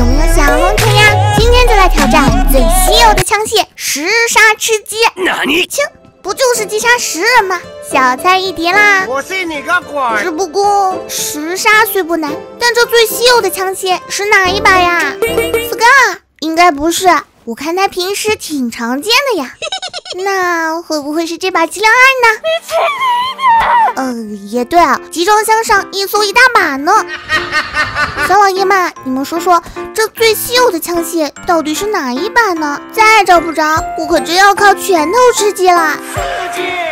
有没有想红尘呀？今天就来挑战最稀有的枪械——十杀吃鸡。那你？切，不就是击杀十人吗？小菜一碟啦。我信你个鬼！只不过十杀虽不难，但这最稀有的枪械是哪一把呀？Scar 应该不是，我看他平时挺常见的呀。那会不会是这把激亮二呢？呃，也对啊，集装箱上一搜一大把呢。小老爷们，你们说说，这最稀有的枪械到底是哪一把呢？再找不着，我可真要靠拳头吃鸡了。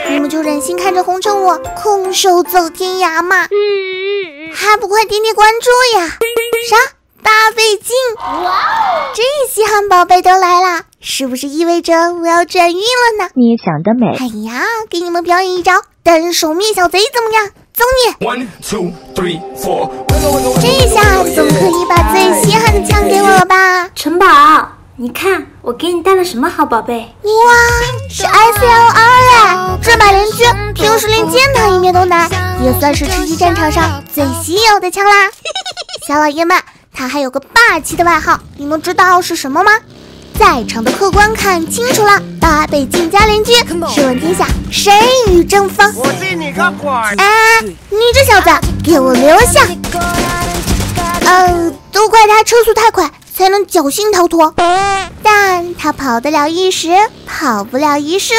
你们就忍心看着红尘我空手走天涯吗？还不快点点关注呀！啥？八倍镜？哇哦！这稀罕宝贝都来了，是不是意味着我要转运了呢？你想得美！哎呀，给你们表演一招单手灭小贼怎么样？走你！One, two, three, four. 这下总可以把最稀罕的枪给我了吧？城堡，你看我给你带了什么好宝贝？哇，是 SLR 哎！这把连狙平时连见他一面都难，也算是吃鸡战场上最稀有的枪啦。小老爷们，他还有个霸气的外号，你们知道是什么吗？在场的客官看清楚了，八倍镜加连狙，试问天下谁与争锋？我信你个鬼！哎，你这小子，给我留下！呃，都怪他车速太快，才能侥幸逃脱。但他跑得了一时，跑不了一世，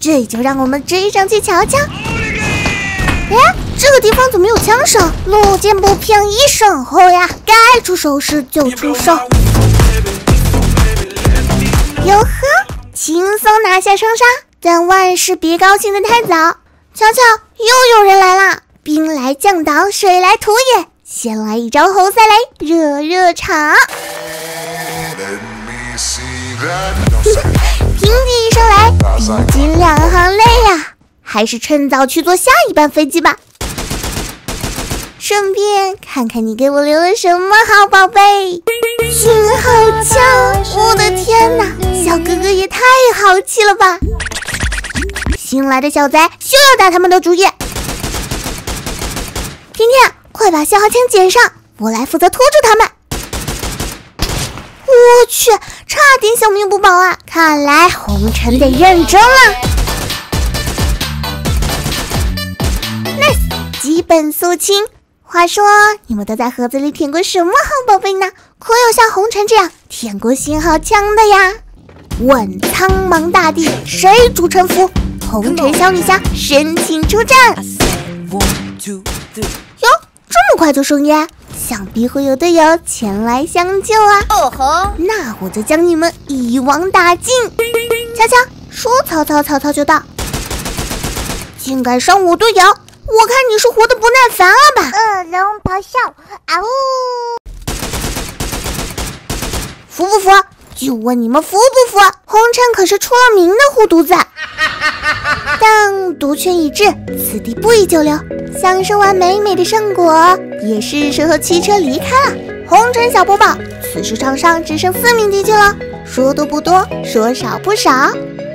这就让我们追上去瞧瞧。哎，这个地方怎么有枪声？路见不平一声吼呀，该出手时就出手。哟呵，轻松拿下双杀，但万事别高兴得太早。瞧瞧，又有人来啦！兵来将挡，水来土掩。先来一招猴赛雷，热热场。That. 平地一声雷，逼近两行泪呀、还是趁早去坐下一班飞机吧。顺便看看你给我留了什么好宝贝。信号枪，我的天哪，小哥哥也太豪气了吧！新来的小贼休要打他们的主意。甜甜，快把信号枪捡上，我来负责拖住他们。我去，差点小命不保啊！看来红尘得认真了。Nice，基本肃清。话说，你们都在盒子里舔过什么好宝贝呢？可有像红尘这样舔过信号枪的呀？问苍茫大地，谁主沉浮？红尘小女侠申请出战。哟，这么快就升烟，想必会有队友前来相救啊！哦吼！那我就将你们一网打尽。瞧瞧，说曹操，曹操就到。竟敢伤我队友，我看你是活得不耐烦了吧？恶龙咆哮，啊呜！服不服？就问你们服不服？红尘可是出了名的护犊子。但毒圈已至，此地不宜久留。享受完美美的圣果，也是时候驱车离开了。红尘小播报：此时场上只剩四名敌军了，说多不多，说少不少，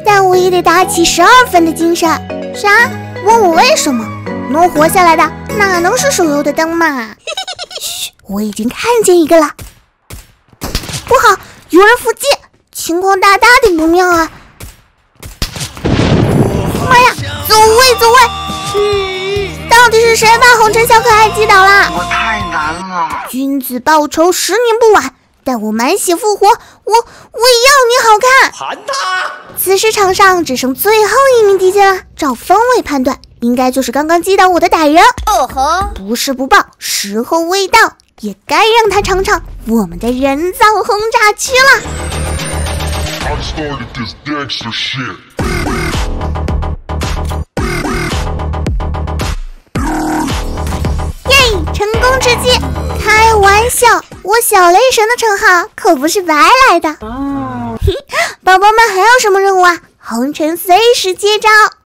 但我也得打起十二分的精神。啥？问我为什么？能活下来的哪能是手游的灯嘛？嘘，我已经看见一个了。不好，有人伏击，情况大大的不妙啊！妈呀，走位走位！到底是谁把红尘小可爱击倒了？我太难了。君子报仇，十年不晚。但我满血复活，我我也要你好看！盘他！此时场上只剩最后一名敌军了。照方位判断，应该就是刚刚击倒我的歹人。哦吼！不是不报，时候未到，也该让他尝尝我们的人造轰炸区了。耶，成功吃鸡！开玩笑，我小雷神的称号可不是白来的。宝宝们还有什么任务啊？红尘随时接招。